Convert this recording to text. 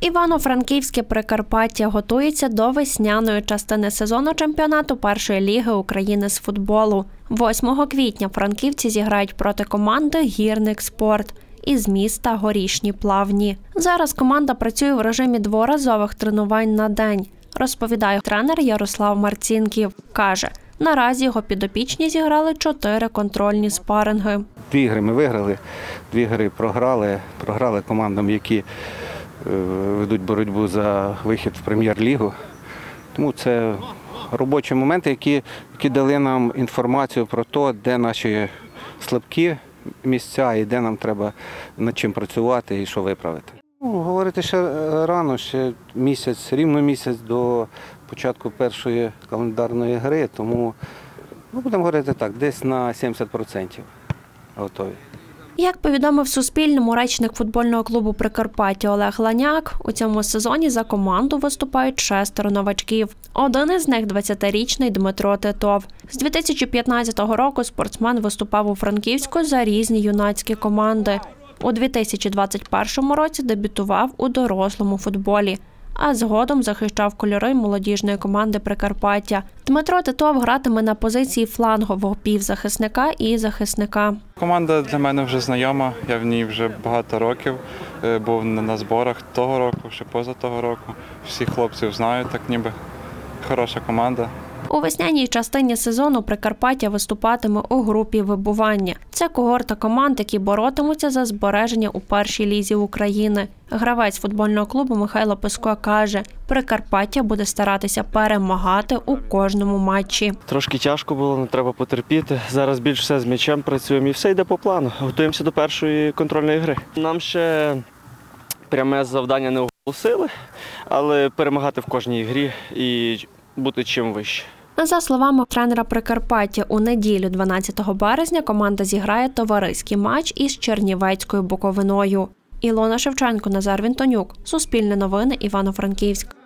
Івано-Франківське Прикарпаття готується до весняної частини сезону чемпіонату першої ліги України з футболу. 8 квітня франківці зіграють проти команди Гірник Спорт із міста Горішні Плавні. Зараз команда працює в режимі дворазових тренувань на день. Розповідає тренер Ярослав Марцінків. Каже, наразі його підопічні зіграли чотири контрольні спаринги. Дві гри ми виграли, дві гри програли. Програли командам, які ведуть боротьбу за вихід в прем'єр-лігу. Тому це робочі моменти, які, які дали нам інформацію про те, де наші слабкі місця і де нам треба над чим працювати і що виправити. Ну, говорити ще е, рано, ще місяць, рівно місяць до початку першої календарної гри, тому ну, будемо говорити так, десь на 70% готові. Як повідомив Суспільному речник футбольного клубу Прикарпаття Олег Ланяк, у цьому сезоні за команду виступають шестеро новачків. Один із них 20-річний Дмитро Титов. З 2015 року спортсмен виступав у Франківську за різні юнацькі команди. У 2021 році дебютував у дорослому футболі. А згодом захищав кольори молодіжної команди Прикарпаття. Дмитро Титов гратиме на позиції флангового півзахисника і захисника. Команда для мене вже знайома, я в ній вже багато років. Е, Був на зборах того року, ще поза того року. Всіх хлопців знаю, так ніби хороша команда. У весняній частині сезону Прикарпаття виступатиме у групі вибування. Це когорта команд, які боротимуться за збереження у першій лізі України. Гравець футбольного клубу Михайло Песко каже, Прикарпаття буде старатися перемагати у кожному матчі. Трошки тяжко було, не треба потерпіти. Зараз більш все з м'ячем працюємо і все йде по плану. Готуємося до першої контрольної гри. Нам ще пряме завдання не оголосили, але перемагати в кожній грі і бути чим вище. За словами тренера Прикарпаття, у неділю, 12 березня, команда зіграє товариський матч із Чернівецькою Буковиною. Ілона Шевченко, Назар Вінтонюк, Суспільне новини, Івано-Франківськ.